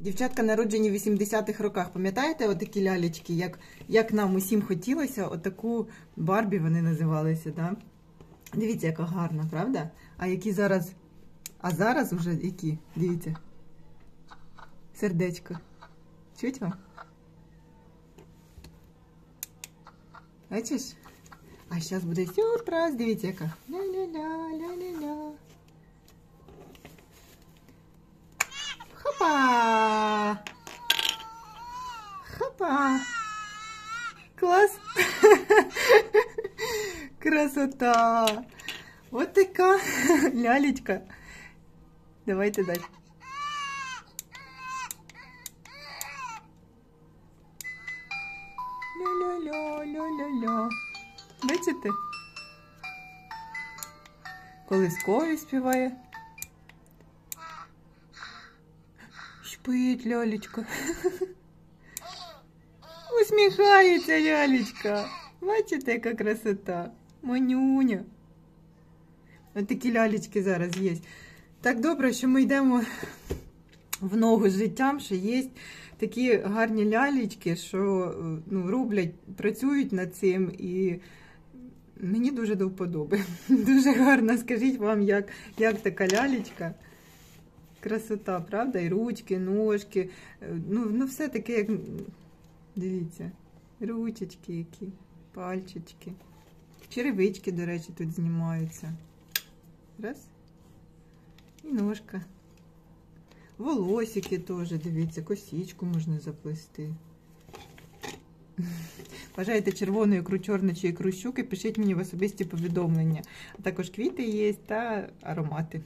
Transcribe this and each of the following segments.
Дівчатка народжені в 80-х роках. Пам'ятаєте отакі лялечки, як, як нам усім хотілося, отаку Барбі вони називалися, да? Дивіться, яка гарна, правда? А які зараз. А зараз уже які? Дивіться. Сердечко. Чуть вам? Бачиш? А зараз буде сюрприз. Дивіться, яка. Ля-ля-ля, ля-ля-ля. Хопа! Клас! Красота! Вот така лялечка. Давайте далі. Ля-ля-ля-ля-ля-ля. Бачите? Колискові співає. Шпить лялечка. Усміхається лялечка. Бачите, яка красота. Манюня. Ось такі лялечки зараз є. Так добре, що ми йдемо в ногу з життям, що є такі гарні лялечки, що ну, роблять, працюють над цим і. Мені дуже до вподоби. Дуже гарно. Скажіть вам, як, як така лялечка. Красота, правда? І ручки, ножки. Ну, ну все таке, як. Дивіться, ручечки які, пальчики. Черевички, до речі, тут знімаються. Раз. І ножка. Волосики теж, дивіться, косічку можна заплести. Бажаєте червоної ікру, чорної чи ікру щуки, пишіть мені в особисті повідомлення. А також квіти є та аромати.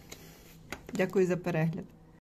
Дякую за перегляд.